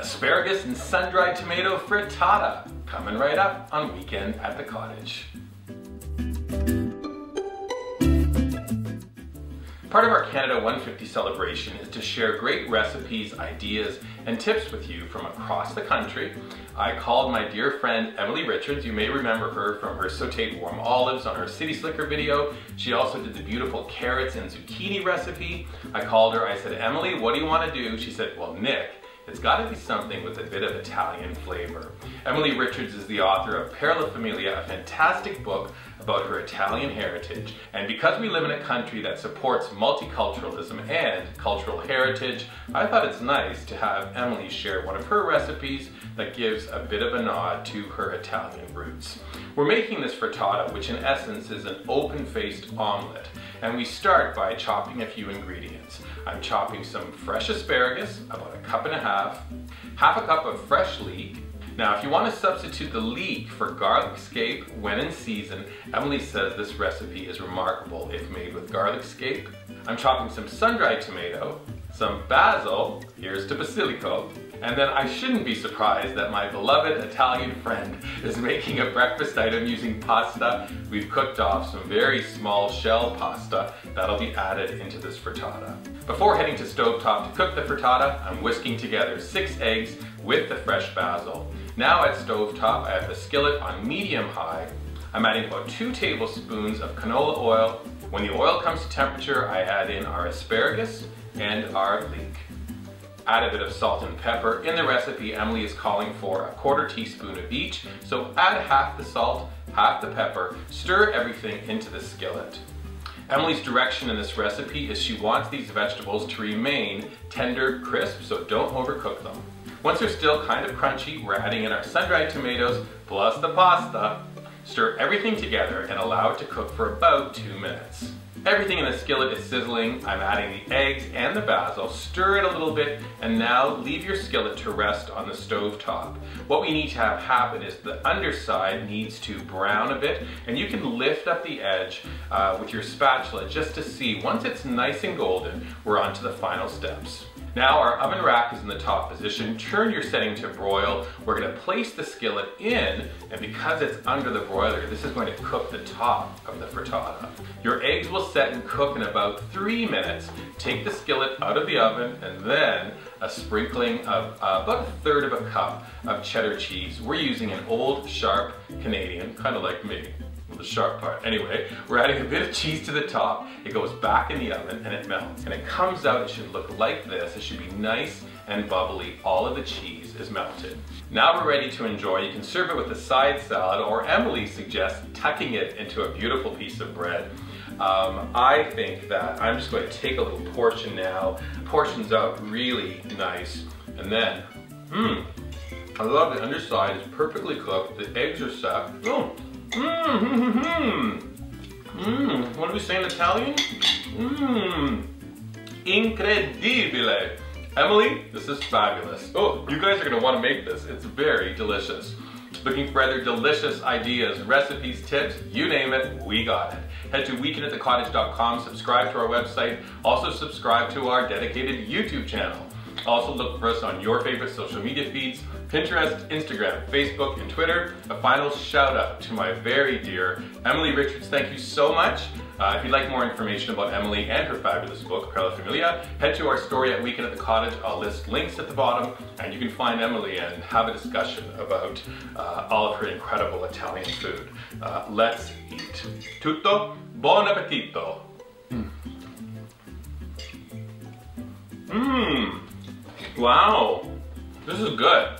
asparagus and sun-dried tomato frittata, coming right up on Weekend at the Cottage. Part of our Canada 150 celebration is to share great recipes, ideas, and tips with you from across the country. I called my dear friend Emily Richards. You may remember her from her sauteed warm olives on her City Slicker video. She also did the beautiful carrots and zucchini recipe. I called her, I said, Emily, what do you want to do? She said, well, Nick, it's got to be something with a bit of Italian flavor. Emily Richards is the author of Per la Famiglia, a fantastic book about her Italian heritage. And because we live in a country that supports multiculturalism and cultural heritage, I thought it's nice to have Emily share one of her recipes that gives a bit of a nod to her Italian roots. We're making this frittata, which in essence is an open-faced omelet. And we start by chopping a few ingredients. I'm chopping some fresh asparagus, about a cup and a half, half a cup of fresh leek. Now, if you want to substitute the leek for garlic scape when in season, Emily says this recipe is remarkable if made with garlic scape. I'm chopping some sun-dried tomato, some basil, here's to basilico, and then I shouldn't be surprised that my beloved Italian friend is making a breakfast item using pasta. We've cooked off some very small shell pasta that'll be added into this frittata. Before heading to stovetop to cook the frittata, I'm whisking together six eggs with the fresh basil. Now at stovetop, I have the skillet on medium high. I'm adding about two tablespoons of canola oil. When the oil comes to temperature, I add in our asparagus and our leek add a bit of salt and pepper. In the recipe, Emily is calling for a quarter teaspoon of each, so add half the salt, half the pepper, stir everything into the skillet. Emily's direction in this recipe is she wants these vegetables to remain tender, crisp, so don't overcook them. Once they're still kind of crunchy, we're adding in our sun-dried tomatoes plus the pasta. Stir everything together and allow it to cook for about two minutes. Everything in the skillet is sizzling. I'm adding the eggs and the basil. Stir it a little bit and now leave your skillet to rest on the stove top. What we need to have happen is the underside needs to brown a bit and you can lift up the edge uh, with your spatula just to see once it's nice and golden, we're on to the final steps. Now our oven rack is in the top position. Turn your setting to broil. We're gonna place the skillet in, and because it's under the broiler, this is going to cook the top of the frittata. Your eggs will set and cook in about three minutes. Take the skillet out of the oven, and then a sprinkling of uh, about a third of a cup of cheddar cheese. We're using an old, sharp Canadian, kind of like me the sharp part. Anyway, we're adding a bit of cheese to the top. It goes back in the oven and it melts. And it comes out, it should look like this. It should be nice and bubbly. All of the cheese is melted. Now we're ready to enjoy. You can serve it with a side salad or Emily suggests tucking it into a beautiful piece of bread. Um, I think that I'm just going to take a little portion now. Portions out really nice. And then, mmm, I love the underside. It's perfectly cooked. The eggs are set. Oh, Mmm, mmm, mmm. What do we say in Italian? Mmm. Incredibile. Emily, this is fabulous. Oh, you guys are gonna wanna make this. It's very delicious. Looking for other delicious ideas, recipes, tips, you name it, we got it. Head to weekendatthecottage.com, subscribe to our website, also subscribe to our dedicated YouTube channel. Also look for us on your favorite social media feeds, Pinterest, Instagram, Facebook, and Twitter. A final shout out to my very dear Emily Richards. Thank you so much. Uh, if you'd like more information about Emily and her fabulous book, Per la Famiglia, head to our story at Weekend at the Cottage. I'll list links at the bottom, and you can find Emily and have a discussion about uh, all of her incredible Italian food. Uh, let's eat. Tutto buon appetito. Mmm. Wow. This is good.